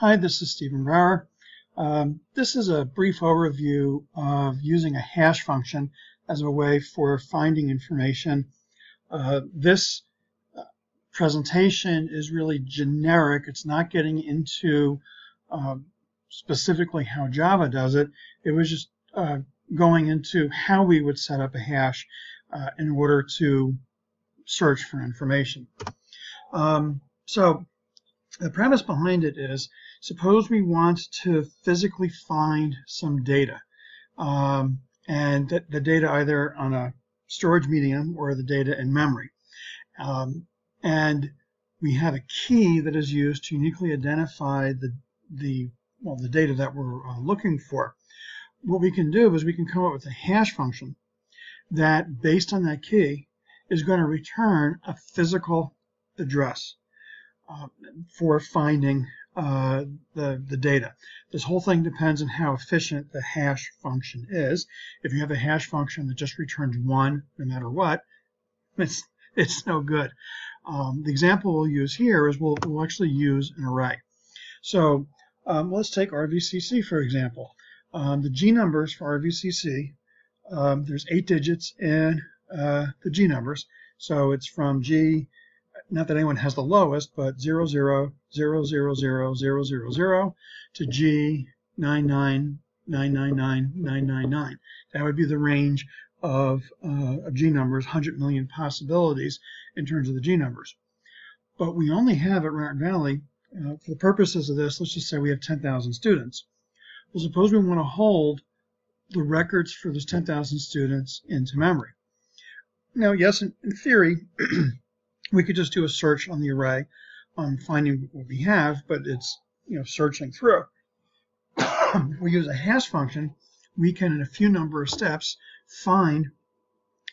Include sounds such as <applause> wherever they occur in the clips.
Hi, this is Stephen Brower. Um, this is a brief overview of using a hash function as a way for finding information. Uh, this uh, presentation is really generic. It's not getting into uh, specifically how Java does it. It was just uh, going into how we would set up a hash uh, in order to search for information. Um, so the premise behind it is suppose we want to physically find some data um, and the, the, data either on a storage medium or the data in memory. Um, and we have a key that is used to uniquely identify the, the, well, the data that we're uh, looking for. What we can do is we can come up with a hash function that, based on that key, is going to return a physical address uh, for finding uh, the, the data. This whole thing depends on how efficient the hash function is. If you have a hash function that just returns one no matter what, <laughs> it's, it's no good. Um, the example we'll use here is we'll, we'll actually use an array. So um, let's take RVCC for example. Um, the G numbers for RVCC, um, there's eight digits in uh, the G numbers. So it's from G not that anyone has the lowest, but 0, 0, 0, 0, 0, 0, 0, 0 to G 9, 9, 9, 9, 9, 9, 9, 9. That would be the range of, uh, of G numbers, 100 million possibilities in terms of the G numbers. But we only have at Raritan Valley, uh, for the purposes of this, let's just say we have 10,000 students. Well, suppose we want to hold the records for those 10,000 students into memory. Now, yes, in theory, <clears throat> we could just do a search on the array on finding what we have, but it's you know searching through. <coughs> we use a hash function, we can in a few number of steps find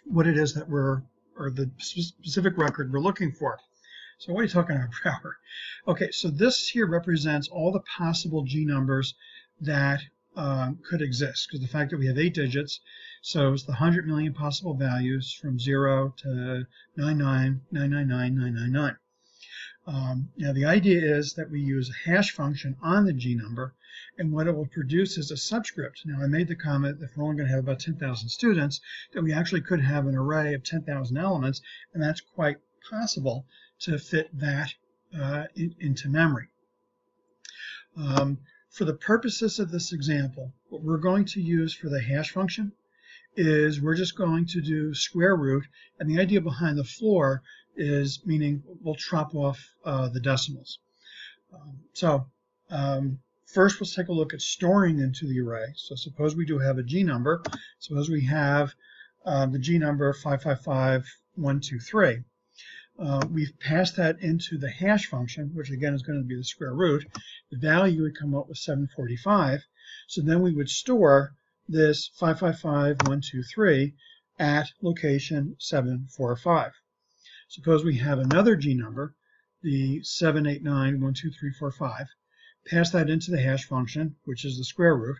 what it is that we're or the specific record we're looking for. So what are you talking <laughs> about, Brower? Okay, so this here represents all the possible G numbers that um, could exist because the fact that we have eight digits so it's the 100 million possible values from 0 to 99,999,999. Um, now the idea is that we use a hash function on the G number and what it will produce is a subscript. Now I made the comment that if we're only going to have about 10,000 students that we actually could have an array of 10,000 elements and that's quite possible to fit that uh, in, into memory. Um, for the purposes of this example, what we're going to use for the hash function is we're just going to do square root, and the idea behind the floor is meaning we'll chop off uh, the decimals. Um, so um, first let's take a look at storing into the array. So suppose we do have a G number. Suppose we have uh, the G number 555123. Uh, we've passed that into the hash function, which again is going to be the square root. The value would come up with 745. So then we would store this 555123 at location 745. Suppose we have another G number, the 789123455, pass that into the hash function, which is the square root,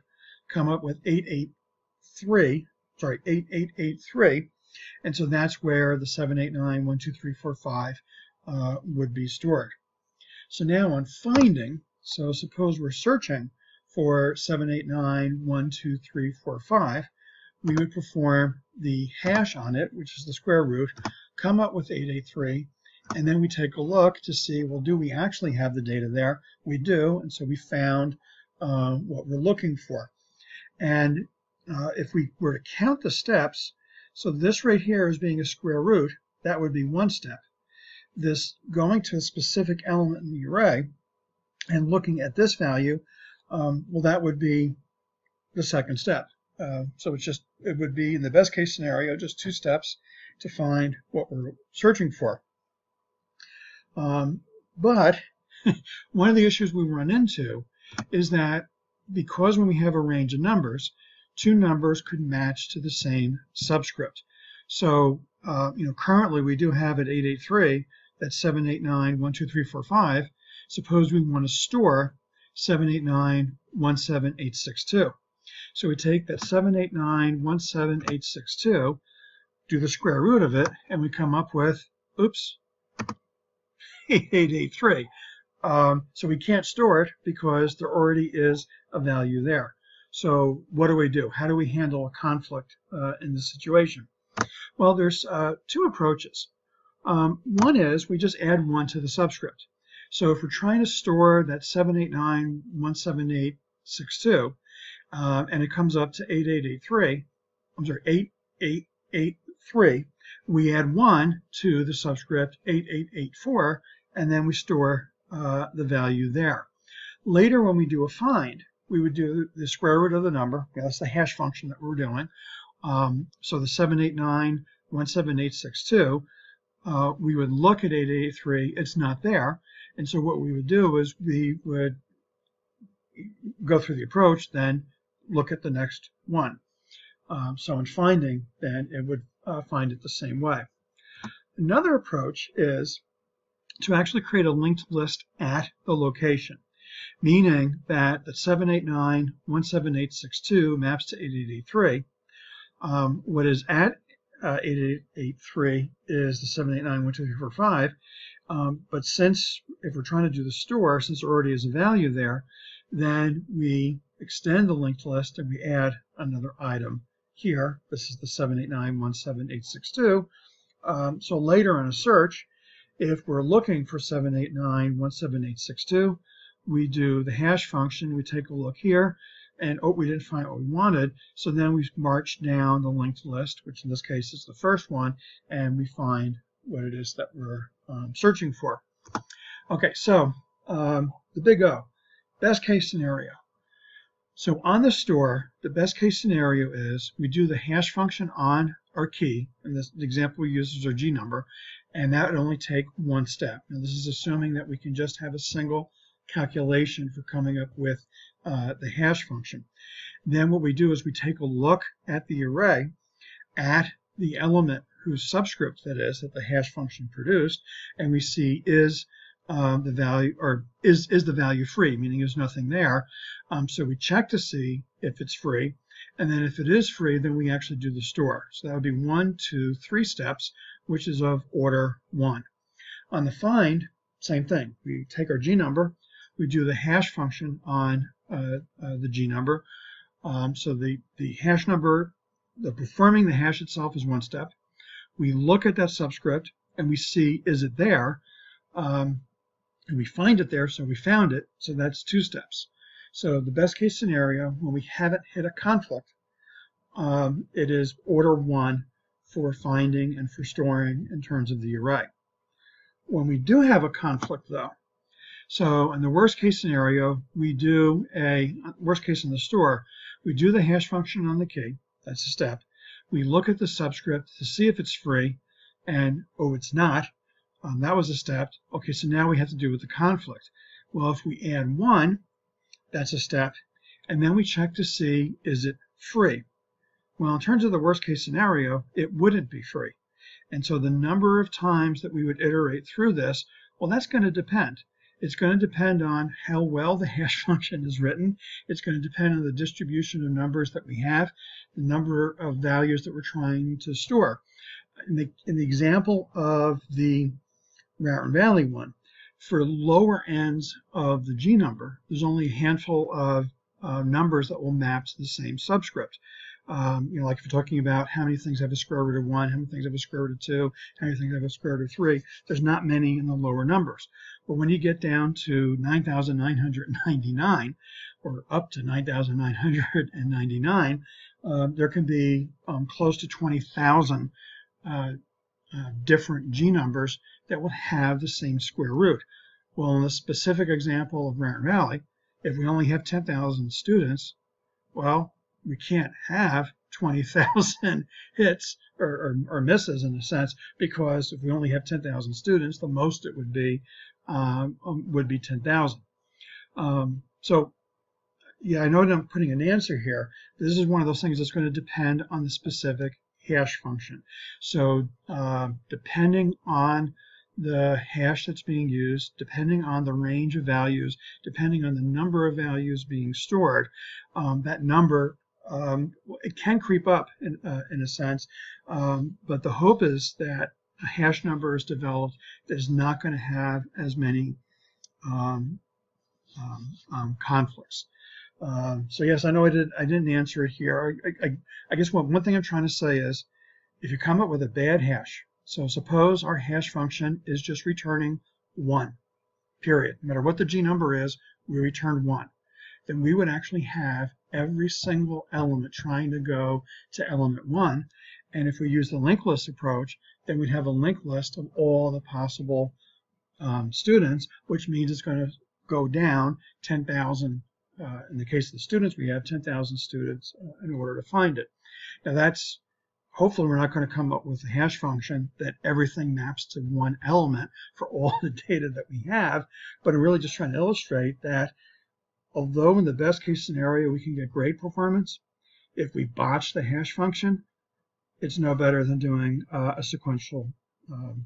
come up with 883, sorry, 8883, and so that's where the 789123455 uh, would be stored. So now on finding, so suppose we're searching for 789123455, we would perform the hash on it, which is the square root, come up with 883, and then we take a look to see, well, do we actually have the data there? We do, and so we found uh, what we're looking for. And uh, if we were to count the steps, so this right here is being a square root, that would be one step. This going to a specific element in the array and looking at this value, um, well, that would be the second step. Uh, so it's just, it would be in the best case scenario, just two steps to find what we're searching for. Um, but <laughs> one of the issues we run into is that because when we have a range of numbers, two numbers could match to the same subscript. So, uh, you know, currently we do have at 883, that's 789, Suppose we want to store 789.17862. So we take that 789.17862, do the square root of it, and we come up with, oops, <laughs> 8883. Um, so we can't store it because there already is a value there. So what do we do? How do we handle a conflict uh, in this situation? Well, there's uh, two approaches. Um, one is we just add one to the subscript. So if we're trying to store that 789.178.62 uh, and it comes up to 8883, I'm sorry, 8883, we add 1 to the subscript 8884 and then we store uh, the value there. Later when we do a find, we would do the square root of the number. That's the hash function that we're doing. Um, so the 789.17862, uh, we would look at 883. It's not there. And so what we would do is we would go through the approach, then look at the next one. Um, so in finding, then it would uh, find it the same way. Another approach is to actually create a linked list at the location, meaning that the 789.17862 maps to 8883. Um, what is at uh, 8883 is the 789.12345, um, but since, if we're trying to do the store, since there already is a value there, then we extend the linked list and we add another item here. This is the 789.17862. Um, so later in a search, if we're looking for 789.17862, we do the hash function, we take a look here, and oh, we didn't find what we wanted, so then we march down the linked list, which in this case is the first one, and we find what it is that we're um, searching for. Okay, so um, the big O, best case scenario. So on the store, the best case scenario is we do the hash function on our key, and this example we use is our G number, and that would only take one step. Now this is assuming that we can just have a single calculation for coming up with uh, the hash function. Then what we do is we take a look at the array at the element whose subscript that is that the hash function produced, and we see is um, the value or is is the value free, meaning there's nothing there. Um, so we check to see if it's free, and then if it is free, then we actually do the store. So that would be one, two, three steps which is of order 1. On the find, same thing. We take our G number, we do the hash function on uh, uh, the G number. Um, so the, the hash number, the performing the hash itself is one step. We look at that subscript and we see, is it there? Um, and we find it there, so we found it, so that's two steps. So the best case scenario, when we haven't hit a conflict, um, it is order one for finding and for storing in terms of the array. When we do have a conflict though, so in the worst case scenario, we do a, worst case in the store, we do the hash function on the key, that's a step. We look at the subscript to see if it's free, and oh, it's not. Um, that was a step. Okay, so now we have to do with the conflict. Well, if we add one, that's a step, and then we check to see is it free. Well, in terms of the worst case scenario, it wouldn't be free. And so the number of times that we would iterate through this, well, that's going to depend. It's going to depend on how well the hash <laughs> function is written. It's going to depend on the distribution of numbers that we have, the number of values that we're trying to store. In the, in the example of the Raritan Valley one, for lower ends of the G number, there's only a handful of uh, numbers that will map to the same subscript. Um, you know, like if you're talking about how many things have a square root of one, how many things have a square root of two, how many things have a square root of three, there's not many in the lower numbers. But when you get down to 9,999 or up to 9,999, uh, there can be um, close to 20,000 uh, uh, different G numbers that will have the same square root. Well, in the specific example of Raritan Valley, if we only have 10,000 students, well, we can't have 20,000 <laughs> hits or, or, or, misses in a sense because if we only have 10,000 students, the most it would be um, um would be 10,000. Um, so yeah, I know that I'm putting an answer here. This is one of those things that's going to depend on the specific hash function. So uh, depending on the hash that's being used, depending on the range of values, depending on the number of values being stored, um, that number um, it can creep up in, uh, in a sense, um, but the hope is that a hash number is developed that is not going to have as many um, um, um, conflicts. Um, so yes, I know I did. I didn't answer it here. I, I, I guess one, one thing I'm trying to say is, if you come up with a bad hash, so suppose our hash function is just returning one, period. No matter what the g number is, we return one. Then we would actually have every single element trying to go to element one. And if we use the linked list approach, then we'd have a linked list of all the possible um, students, which means it's going to go down 10,000 uh, in the case of the students, we have 10,000 students uh, in order to find it. Now that's, hopefully we're not going to come up with a hash function that everything maps to one element for all <laughs> the data that we have, but I'm really just trying to illustrate that although in the best case scenario we can get great performance, if we botch the hash function, it's no better than doing uh, a sequential um,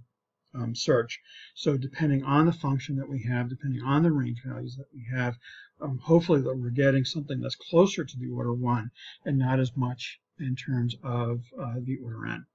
um, search. So depending on the function that we have, depending on the range values that we have, um, hopefully that we're getting something that's closer to the order 1 and not as much in terms of uh, the order n.